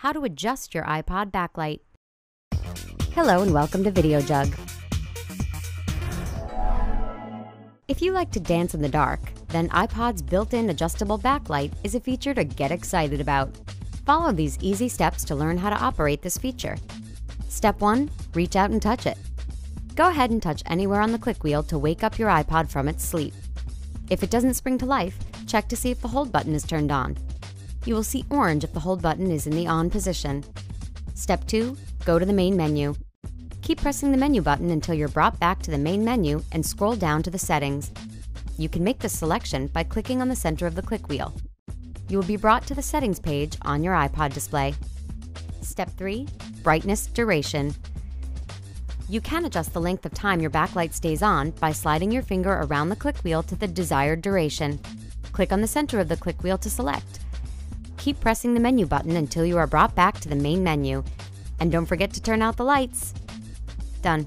how to adjust your iPod backlight. Hello and welcome to Video Jug. If you like to dance in the dark, then iPod's built-in adjustable backlight is a feature to get excited about. Follow these easy steps to learn how to operate this feature. Step 1. Reach out and touch it. Go ahead and touch anywhere on the click wheel to wake up your iPod from its sleep. If it doesn't spring to life, check to see if the hold button is turned on. You will see orange if the hold button is in the on position. Step 2. Go to the main menu. Keep pressing the menu button until you're brought back to the main menu and scroll down to the settings. You can make this selection by clicking on the center of the click wheel. You will be brought to the settings page on your iPod display. Step 3. Brightness Duration. You can adjust the length of time your backlight stays on by sliding your finger around the click wheel to the desired duration. Click on the center of the click wheel to select. Keep pressing the menu button until you are brought back to the main menu. And don't forget to turn out the lights. Done.